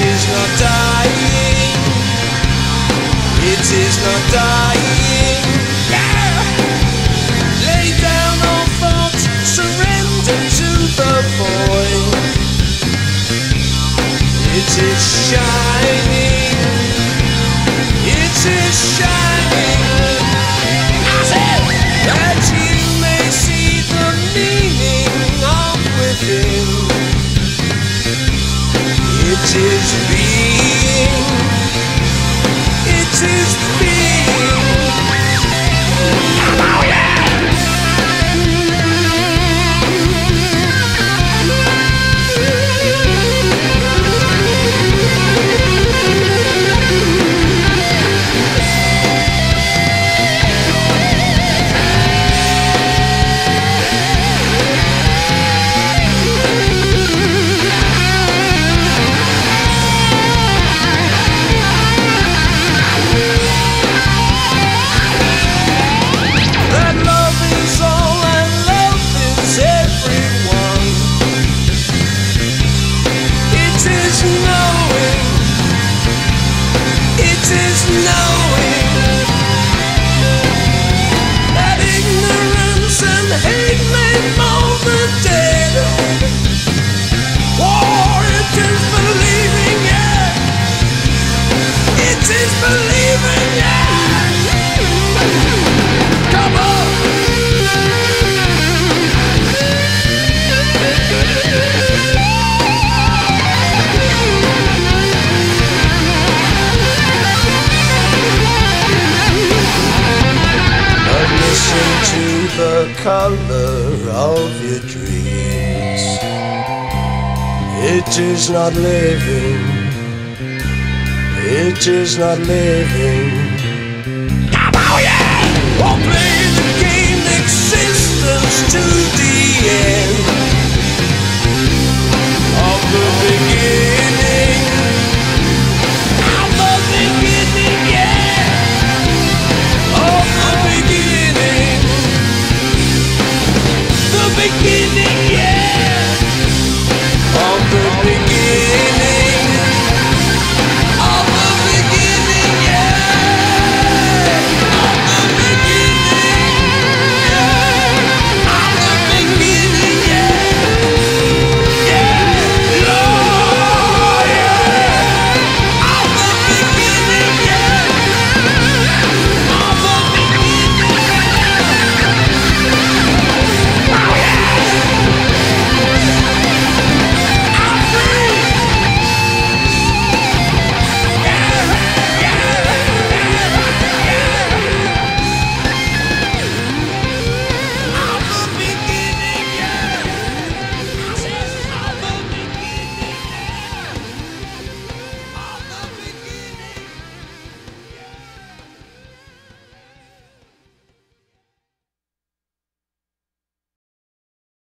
is not dying. It is not dying. Yeah. Lay down all thoughts, surrender to the void. It is shining. It is shining. It is being. It is being. color of your dreams. It is not living. It is not living. Come on, yeah! Oh, play the game existence today.